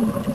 음.